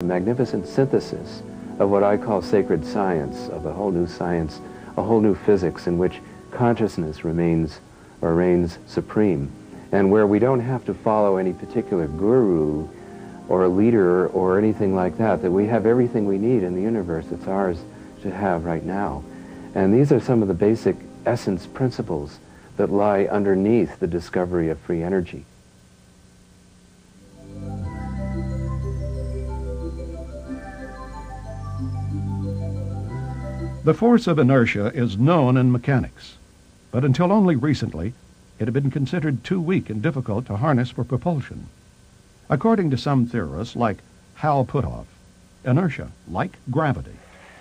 a magnificent synthesis of what I call sacred science, of a whole new science, a whole new physics in which consciousness remains or reigns supreme, and where we don't have to follow any particular guru or a leader or anything like that, that we have everything we need in the universe. It's ours to have right now. And these are some of the basic essence principles that lie underneath the discovery of free energy. The force of inertia is known in mechanics, but until only recently, it had been considered too weak and difficult to harness for propulsion. According to some theorists, like Hal Puthoff, inertia, like gravity,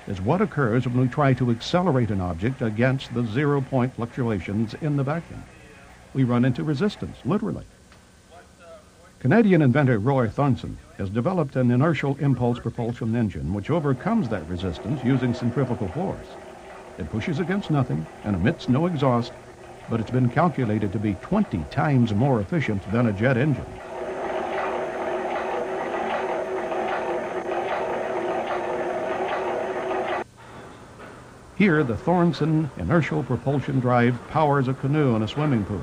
is what occurs when we try to accelerate an object against the zero-point fluctuations in the vacuum. We run into resistance, literally. Canadian inventor Roy Thornson has developed an inertial impulse propulsion engine which overcomes that resistance using centrifugal force. It pushes against nothing and emits no exhaust, but it's been calculated to be 20 times more efficient than a jet engine. Here, the Thornson inertial propulsion drive powers a canoe in a swimming pool.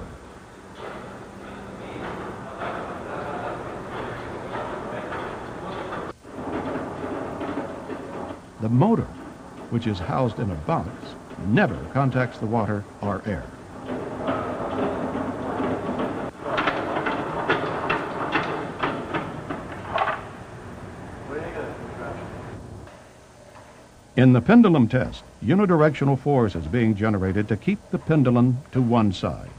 The motor, which is housed in a box, never contacts the water or air. In the pendulum test, unidirectional force is being generated to keep the pendulum to one side.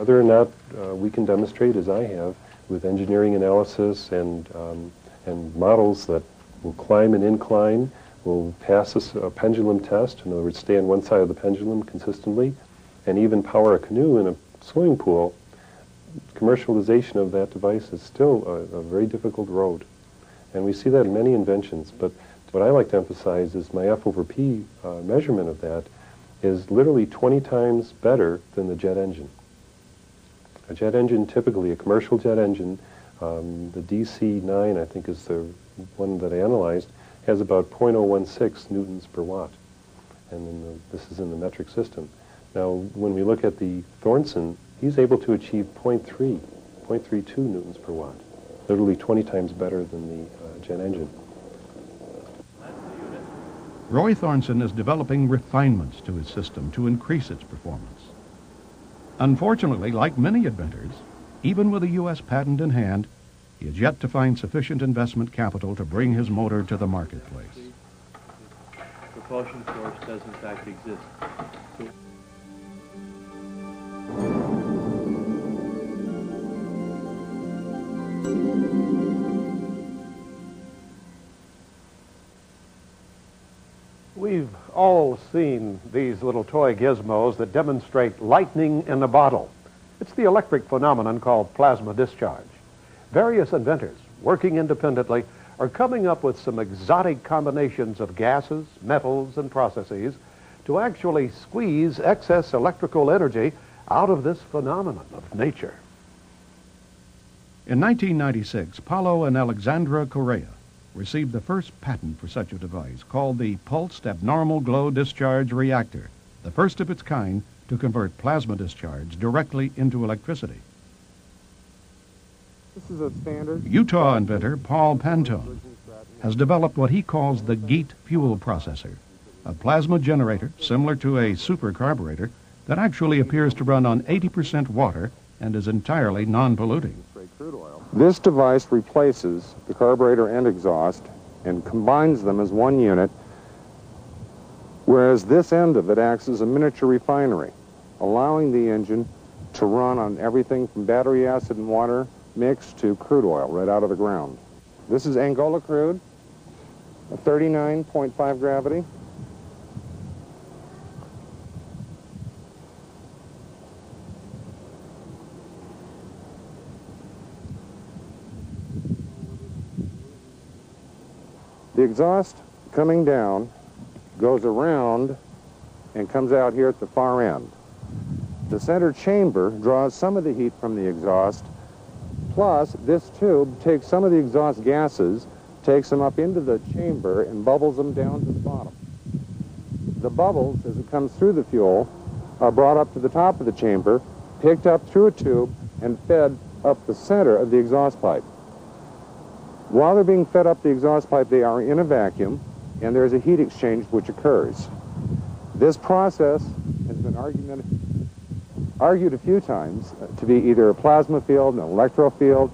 Whether or not uh, we can demonstrate, as I have, with engineering analysis and, um, and models that will climb an incline, will pass a, a, pendulum test, in other words, stay on one side of the pendulum consistently, and even power a canoe in a swimming pool, commercialization of that device is still a, a very difficult road. And we see that in many inventions, but what I like to emphasize is my F over P uh, measurement of that is literally 20 times better than the jet engine. A jet engine, typically a commercial jet engine, um, the DC-9, I think is the one that I analyzed, has about 0.016 newtons per watt. And the, this is in the metric system. Now, when we look at the Thornson, he's able to achieve 0.3, 0.32 newtons per watt, literally 20 times better than the uh, jet engine. Roy Thornson is developing refinements to his system to increase its performance. Unfortunately, like many inventors, even with a U.S. patent in hand, he has yet to find sufficient investment capital to bring his motor to the marketplace. Propulsion force does in fact exist. So all seen these little toy gizmos that demonstrate lightning in a bottle. It's the electric phenomenon called plasma discharge. Various inventors, working independently, are coming up with some exotic combinations of gases, metals, and processes to actually squeeze excess electrical energy out of this phenomenon of nature. In 1996, Paulo and Alexandra Correa received the first patent for such a device called the Pulsed Abnormal Glow Discharge Reactor, the first of its kind to convert plasma discharge directly into electricity. This is a standard. Utah inventor Paul Pantone has developed what he calls the GEET fuel processor, a plasma generator similar to a super carburetor that actually appears to run on 80% water and is entirely non-polluting. This device replaces the carburetor and exhaust and combines them as one unit, whereas this end of it acts as a miniature refinery, allowing the engine to run on everything from battery acid and water mixed to crude oil right out of the ground. This is Angola crude, a 39.5 gravity. The exhaust coming down goes around and comes out here at the far end. The center chamber draws some of the heat from the exhaust, plus this tube takes some of the exhaust gases, takes them up into the chamber and bubbles them down to the bottom. The bubbles, as it comes through the fuel, are brought up to the top of the chamber, picked up through a tube, and fed up the center of the exhaust pipe. While they're being fed up the exhaust pipe, they are in a vacuum, and there's a heat exchange which occurs. This process has been argumented, argued a few times to be either a plasma field, an electro field.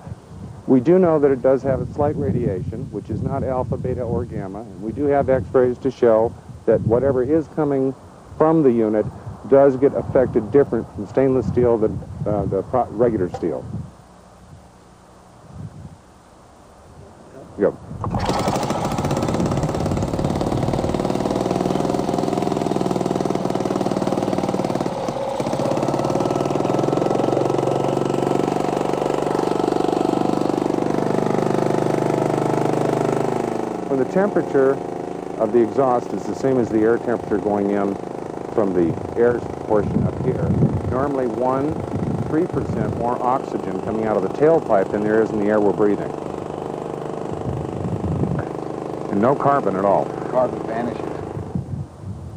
We do know that it does have a slight radiation, which is not alpha, beta, or gamma, and we do have x-rays to show that whatever is coming from the unit does get affected different from stainless steel than uh, the regular steel. Yep. When the temperature of the exhaust is the same as the air temperature going in from the air portion up here. Normally 1, 3% more oxygen coming out of the tailpipe than there is in the air we're breathing. And no carbon at all. Carbon vanishes.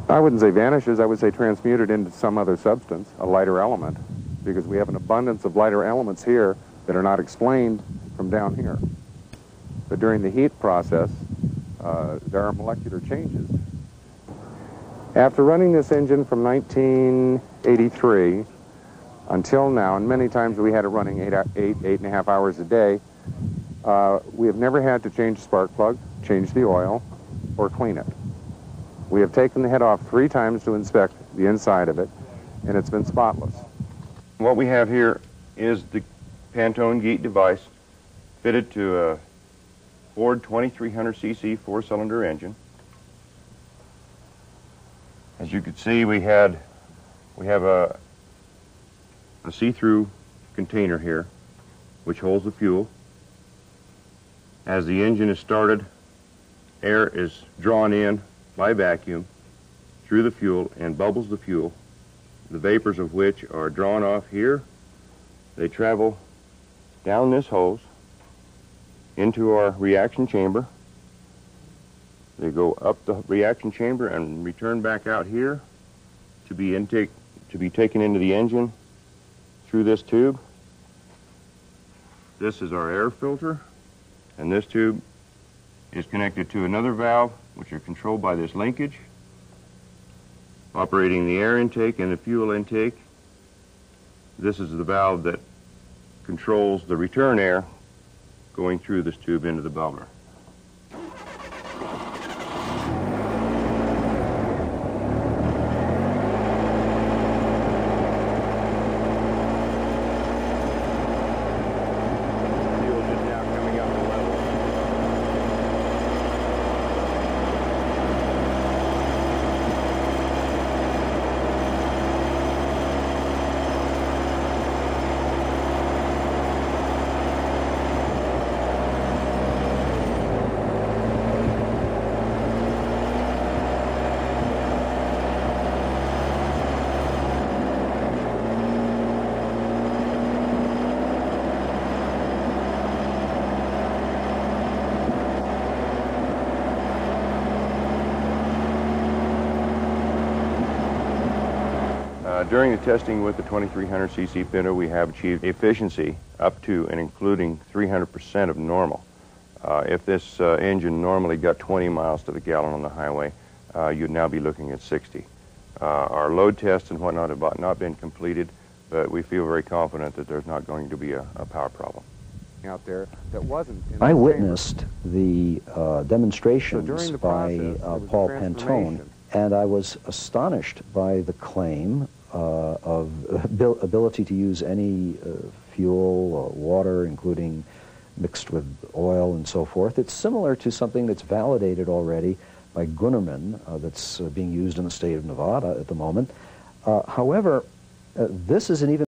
I wouldn't say vanishes, I would say transmuted into some other substance, a lighter element, because we have an abundance of lighter elements here that are not explained from down here. But during the heat process, uh, there are molecular changes after running this engine from 1983 until now, and many times we had it running eight, eight, eight and a half hours a day, uh, we have never had to change the spark plug, change the oil, or clean it. We have taken the head off three times to inspect the inside of it, and it's been spotless. What we have here is the Pantone GEET device fitted to a Ford 2300cc four-cylinder engine. As you can see, we had we have a, a see-through container here, which holds the fuel. As the engine is started, air is drawn in by vacuum through the fuel and bubbles the fuel, the vapors of which are drawn off here. They travel down this hose into our reaction chamber they go up the reaction chamber and return back out here to be intake to be taken into the engine through this tube. This is our air filter, and this tube is connected to another valve, which are controlled by this linkage, operating the air intake and the fuel intake. This is the valve that controls the return air going through this tube into the bubbler. Uh, during the testing with the 2300cc Pinto, we have achieved efficiency up to and including 300% of normal. Uh, if this uh, engine normally got 20 miles to the gallon on the highway, uh, you'd now be looking at 60. Uh, our load tests and whatnot have not been completed, but we feel very confident that there's not going to be a, a power problem. Out there that wasn't. I witnessed the uh, demonstrations so the by Paul Pantone, and I was astonished by the claim uh, of ability to use any uh, fuel, water, including mixed with oil and so forth. It's similar to something that's validated already by Gunnerman uh, that's being used in the state of Nevada at the moment. however, this is an even